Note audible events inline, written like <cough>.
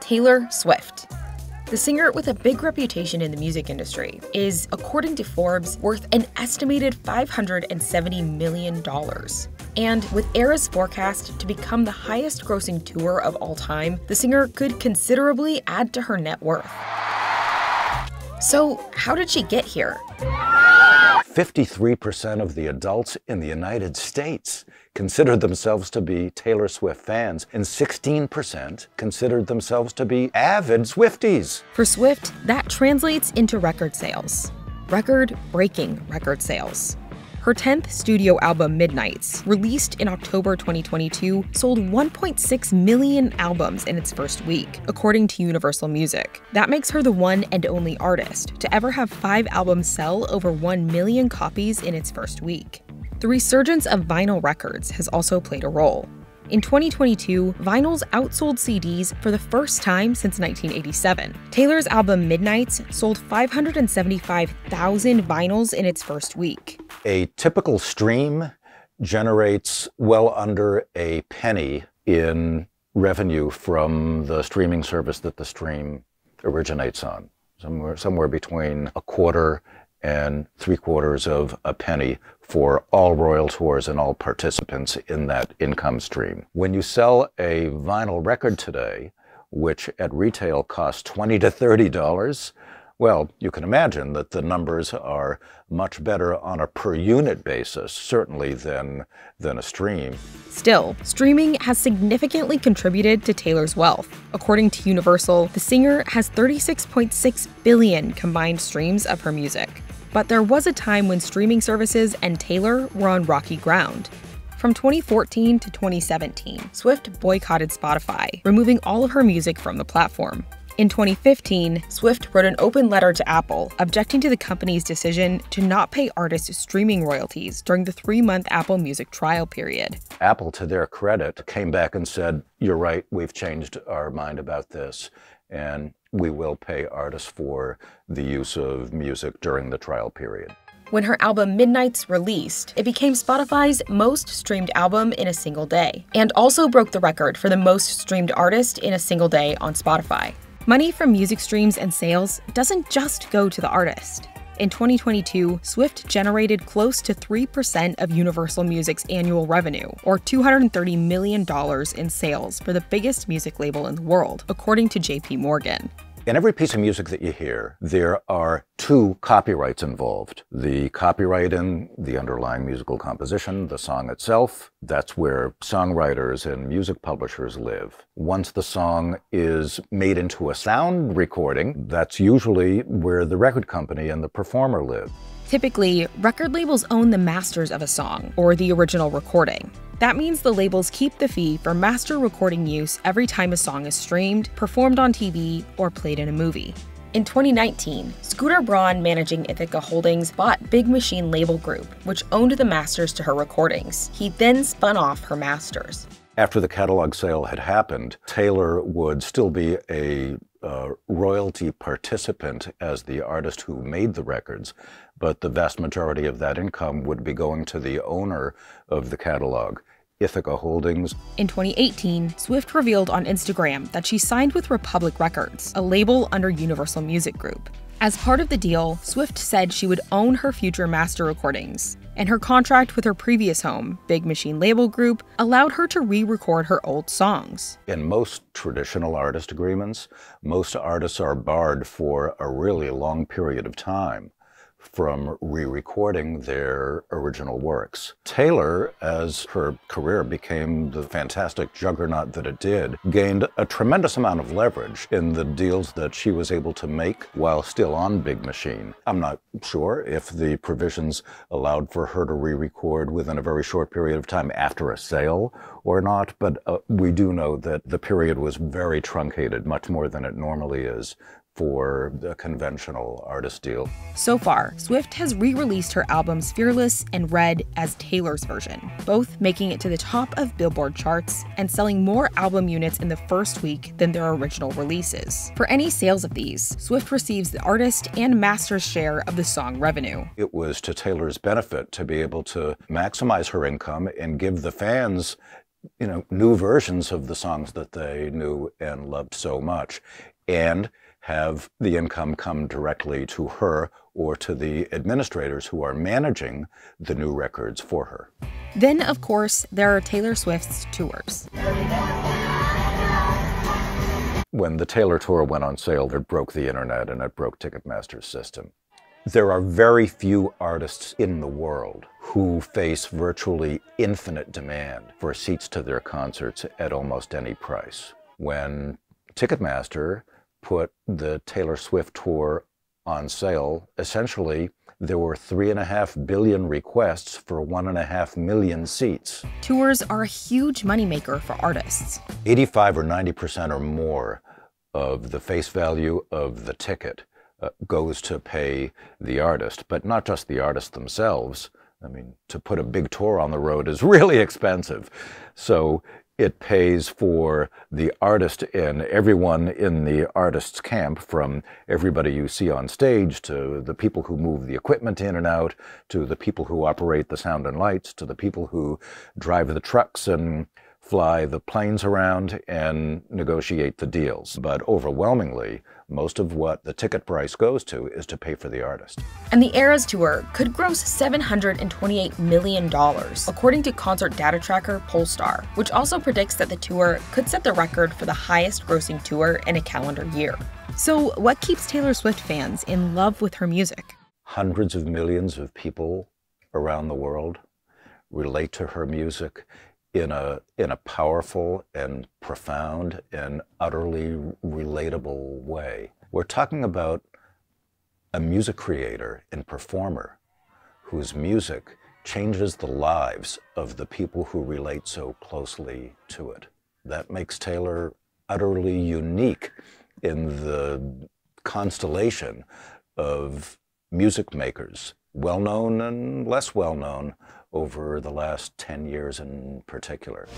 Taylor Swift. The singer with a big reputation in the music industry is, according to Forbes, worth an estimated $570 million. And with Eras forecast to become the highest grossing tour of all time, the singer could considerably add to her net worth. So, how did she get here? 53% of the adults in the United States considered themselves to be Taylor Swift fans, and 16% considered themselves to be avid Swifties. For Swift, that translates into record sales. Record breaking record sales. Her 10th studio album, Midnights, released in October 2022, sold 1.6 million albums in its first week, according to Universal Music. That makes her the one and only artist to ever have five albums sell over 1 million copies in its first week. The resurgence of vinyl records has also played a role. In 2022, vinyls outsold CDs for the first time since 1987. Taylor's album Midnights sold 575,000 vinyls in its first week. A typical stream generates well under a penny in revenue from the streaming service that the stream originates on. Somewhere, somewhere between a quarter and three quarters of a penny for all royaltors and all participants in that income stream. When you sell a vinyl record today, which at retail costs 20 to $30, well, you can imagine that the numbers are much better on a per unit basis, certainly than, than a stream. Still, streaming has significantly contributed to Taylor's wealth. According to Universal, the singer has 36.6 billion combined streams of her music. But there was a time when streaming services and Taylor were on rocky ground. From 2014 to 2017, Swift boycotted Spotify, removing all of her music from the platform. In 2015, Swift wrote an open letter to Apple objecting to the company's decision to not pay artists streaming royalties during the three month Apple Music trial period. Apple, to their credit, came back and said, You're right, we've changed our mind about this. And we will pay artists for the use of music during the trial period. When her album Midnights released, it became Spotify's most streamed album in a single day, and also broke the record for the most streamed artist in a single day on Spotify. Money from music streams and sales doesn't just go to the artist. In 2022, Swift generated close to 3% of Universal Music's annual revenue, or $230 million in sales for the biggest music label in the world, according to JP Morgan. In every piece of music that you hear, there are two copyrights involved. The copyright in the underlying musical composition, the song itself, that's where songwriters and music publishers live. Once the song is made into a sound recording, that's usually where the record company and the performer live. Typically, record labels own the masters of a song, or the original recording. That means the labels keep the fee for master recording use every time a song is streamed, performed on TV, or played in a movie. In 2019, Scooter Braun managing Ithaca Holdings bought Big Machine Label Group, which owned the masters to her recordings. He then spun off her masters. After the catalog sale had happened, Taylor would still be a uh, royalty participant as the artist who made the records, but the vast majority of that income would be going to the owner of the catalog. Ithaca Holdings. In 2018, Swift revealed on Instagram that she signed with Republic Records, a label under Universal Music Group. As part of the deal, Swift said she would own her future master recordings, and her contract with her previous home, Big Machine Label Group, allowed her to re record her old songs. In most traditional artist agreements, most artists are barred for a really long period of time from re-recording their original works. Taylor, as her career became the fantastic juggernaut that it did, gained a tremendous amount of leverage in the deals that she was able to make while still on Big Machine. I'm not sure if the provisions allowed for her to re-record within a very short period of time after a sale or not, but uh, we do know that the period was very truncated, much more than it normally is for the conventional artist deal. So far, Swift has re released her albums Fearless and Red as Taylor's version, both making it to the top of Billboard charts and selling more album units in the first week than their original releases. For any sales of these, Swift receives the artist and master's share of the song revenue. It was to Taylor's benefit to be able to maximize her income and give the fans you know, new versions of the songs that they knew and loved so much, and have the income come directly to her or to the administrators who are managing the new records for her. Then, of course, there are Taylor Swift's tours. When the Taylor Tour went on sale, it broke the internet and it broke Ticketmaster's system. There are very few artists in the world who face virtually infinite demand for seats to their concerts at almost any price. When Ticketmaster put the Taylor Swift tour on sale, essentially there were three and a half billion requests for one and a half million seats. Tours are a huge moneymaker for artists. 85 or 90% or more of the face value of the ticket uh, goes to pay the artist, but not just the artist themselves. I mean, to put a big tour on the road is <laughs> really expensive. So it pays for the artist and everyone in the artist's camp, from everybody you see on stage to the people who move the equipment in and out, to the people who operate the sound and lights, to the people who drive the trucks and fly the planes around and negotiate the deals. But overwhelmingly, most of what the ticket price goes to is to pay for the artist. And the Eras Tour could gross $728 million, according to concert data tracker Pollstar, which also predicts that the tour could set the record for the highest grossing tour in a calendar year. So, what keeps Taylor Swift fans in love with her music? Hundreds of millions of people around the world relate to her music in a in a powerful and profound and utterly relatable way. We're talking about a music creator and performer whose music changes the lives of the people who relate so closely to it. That makes Taylor utterly unique in the constellation of music makers, well known and less well known, over the last 10 years in particular.